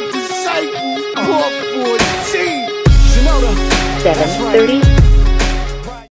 disciple, Disciples, 14. Shimoda. 730